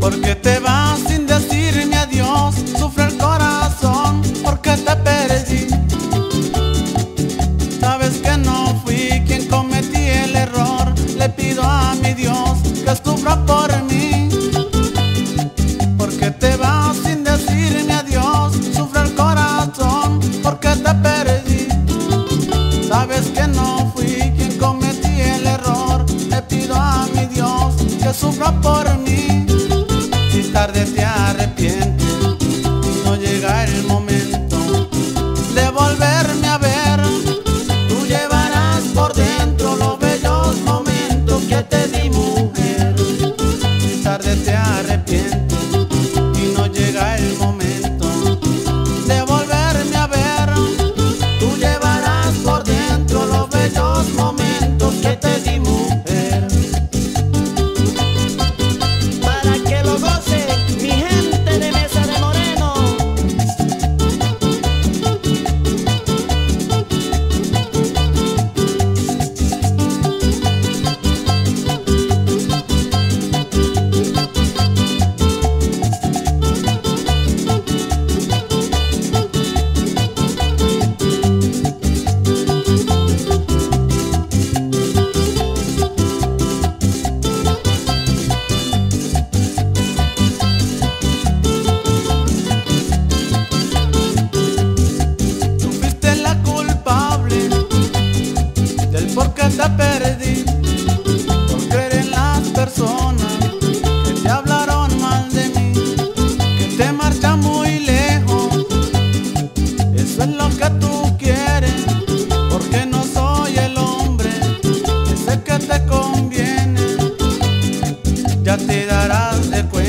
Porque te vas sin decirme adiós, sufre el corazón porque te perdí. Sabes que no fui quien cometí el error, le pido a mi Dios que sufra por mí. Porque te vas sin decirme adiós, sufre el corazón porque te perdí. Sabes que no fui quien cometí el error, le pido a mi Dios que sufra por mí tarde te arrepientes no llega el momento de volverme a ver. Tú llevarás por dentro los bellos momentos que te di mujer. Tarde te arrepientes. te darás de cuenta.